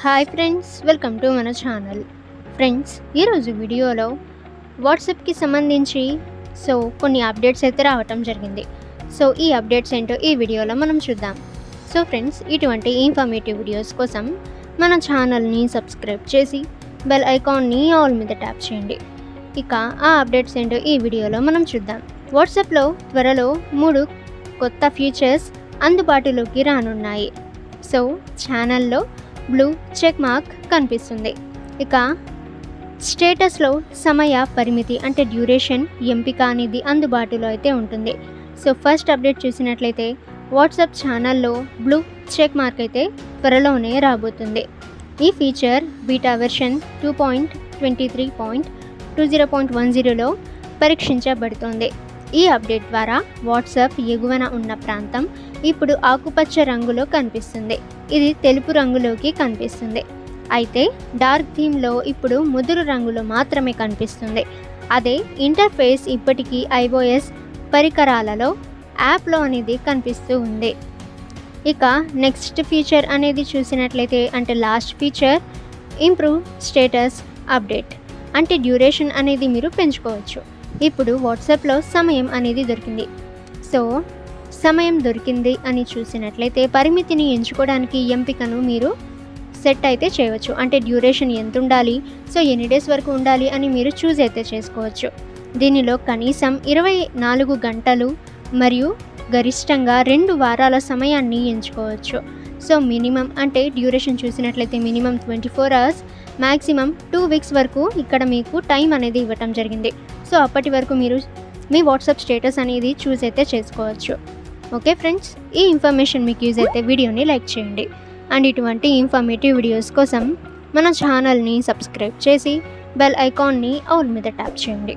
Hi friends welcome to మన channel friends ఈరోజు వీడియోలో వాట్సాప్కి సంబంధించి సో కొన్ని అప్డేట్స్ అయితే రావటం జరిగింది. సో ఈ అప్డేట్స్ ఏంటో ఈ వీడియోలో మనం చూద్దాం. సో ఫ్రెండ్స్ ఇటువంటి ఇన్ఫర్మేటివ్ వీడియోస్ కోసం మన ఛానల్ని సబ్స్క్రైబ్ చేసి బెల్ ఐకాన్ని ఆల్ మీద ట్యాప్ చేయండి. ఇక ఆ అప్డేట్స్ ఏంటో ఈ వీడియోలో మనం చూద్దాం. వాట్సాప్లో త్వరలో మూడు కొత్త ఫీచర్స్ అందుబాటులోకి రానున్నాయి. సో ఛానల్లో బ్లూ చెక్ మార్క్ కనిపిస్తుంది. ఇక స్టేటస్లో సమయ పరిమితి అంటే డ్యూరేషన్ ఎంపిక అనేది అందుబాటులో అయితే ఉంటుంది. సో ఫస్ట్ అప్డేట్ చూసినట్లయితే వాట్సాప్ ఛానల్లో బ్లూ చెక్ మార్క్ అయితే త్వరలోనే రాబోతుంది. ఈ feature beta version two point twenty three point two zero point one జీరోలో పరీక్షించబడుతోంది. ఈ అప్డేట్ ద్వారా వాట్సాప్ ఎగువన ఉన్న ప్రాంతం ఇప్పుడు ఆకుపచ్చ రంగులో కనిపిస్తుంది. ఇది తెలుపు రంగులోకి కనిపిస్తుంది. అయితే డార్క్ థీమ్లో ఇప్పుడు ముదురు రంగులో మాత్రమే కనిపిస్తుంది. అదే ఇంటర్ఫేస్ ఇప్పటికీ ఐఓఎస్ పరికరాలలో యాప్లో అనేది కనిపిస్తూ ఉంది. ఇక నెక్స్ట్ ఫీచర్ అనేది చూసినట్లయితే అంటే last feature improve status update అంటే డ్యూరేషన్ అనేది మీరు పెంచుకోవచ్చు. ఇప్పుడు వాట్సాప్లో సమయం అనేది దొరికింది. సో సమయం దొరికింది అని చూసినట్లయితే పరిమితిని ఎంచుకోవడానికి ఎంపికను మీరు సెట్ అయితే చేయవచ్చు. అంటే డ్యూరేషన్ ఎంత ఉండాలి? సో ఎన్ని డేస్ వరకు ఉండాలి అని మీరు చూస్ అయితే చేసుకోవచ్చు. దీనిలో కనీసం ఇరవై నాలుగు గంటలు మరియు గరిష్టంగా రెండు వారాల సమయాన్ని ఎంచుకోవచ్చు. సో మినిమం అంటే డ్యూరేషన్ చూసినట్లయితే minimum twenty four hours maximum two weeks వరకు ఇక్కడ మీకు టైం అనేది ఇవ్వటం జరిగింది. సో అప్పటి వరకు మీరు మీ వాట్సాప్ స్టేటస్ అనేది చూస్ అయితే చేసుకోవచ్చు. Okay friends? ఈ ఇన్ఫర్మేషన్ మీకు యూజ్ అయితే వీడియోని లైక్ చేయండి. అండ్ ఇటువంటి ఇన్ఫర్మేటివ్ వీడియోస్ కోసం మన ఛానల్ని సబ్స్క్రైబ్ చేసి బెల్ ఐకాన్ని ఆల్ మీద ట్యాప్ చేయండి.